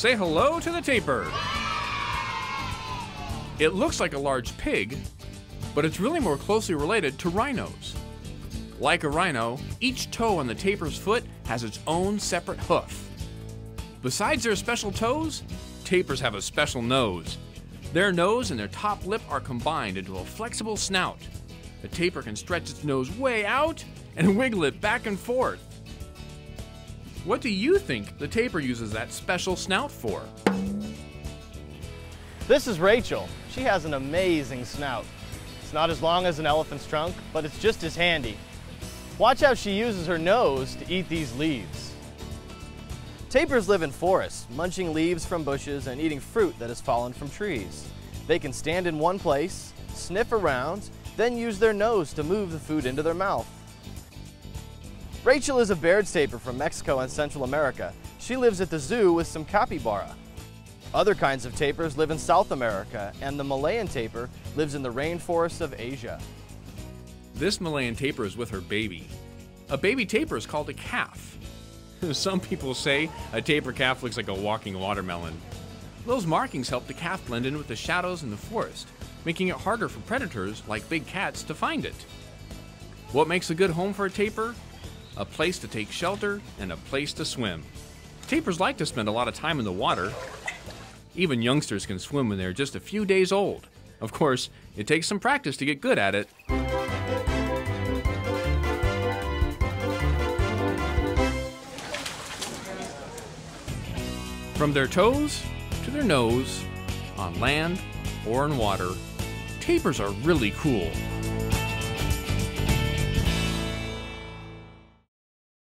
Say hello to the tapir. It looks like a large pig, but it's really more closely related to rhinos. Like a rhino, each toe on the tapir's foot has its own separate hoof. Besides their special toes, tapirs have a special nose. Their nose and their top lip are combined into a flexible snout. The tapir can stretch its nose way out and wiggle it back and forth. What do you think the tapir uses that special snout for? This is Rachel. She has an amazing snout. It's not as long as an elephant's trunk, but it's just as handy. Watch how she uses her nose to eat these leaves. Tapirs live in forests, munching leaves from bushes and eating fruit that has fallen from trees. They can stand in one place, sniff around, then use their nose to move the food into their mouth. Rachel is a Baird's tapir from Mexico and Central America. She lives at the zoo with some capybara. Other kinds of tapirs live in South America, and the Malayan tapir lives in the rainforests of Asia. This Malayan tapir is with her baby. A baby tapir is called a calf. Some people say a tapir calf looks like a walking watermelon. Those markings help the calf blend in with the shadows in the forest, making it harder for predators like big cats to find it. What makes a good home for a tapir? A place to take shelter and a place to swim. Tapirs like to spend a lot of time in the water. Even youngsters can swim when they're just a few days old. Of course, it takes some practice to get good at it. From their toes to their nose, on land or in water, tapirs are really cool.